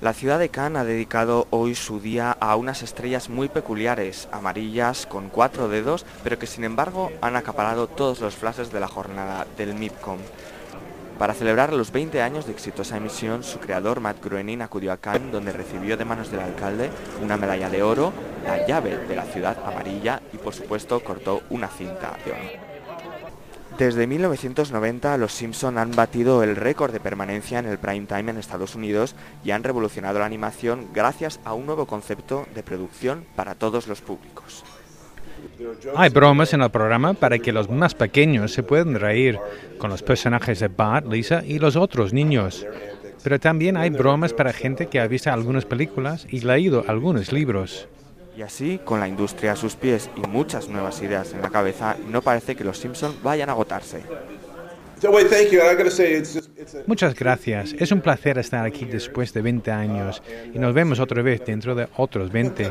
La ciudad de Cannes ha dedicado hoy su día a unas estrellas muy peculiares, amarillas, con cuatro dedos, pero que sin embargo han acaparado todos los flashes de la jornada del MIPCOM. Para celebrar los 20 años de exitosa emisión, su creador Matt Groening acudió a Cannes, donde recibió de manos del alcalde una medalla de oro, la llave de la ciudad amarilla y por supuesto cortó una cinta de oro. Desde 1990 los Simpson han batido el récord de permanencia en el prime time en Estados Unidos y han revolucionado la animación gracias a un nuevo concepto de producción para todos los públicos. Hay bromas en el programa para que los más pequeños se puedan reír con los personajes de Bart, Lisa y los otros niños. Pero también hay bromas para gente que ha visto algunas películas y leído algunos libros. Y así, con la industria a sus pies y muchas nuevas ideas en la cabeza, no parece que los Simpson vayan a agotarse. Muchas gracias. Es un placer estar aquí después de 20 años y nos vemos otra vez dentro de otros 20.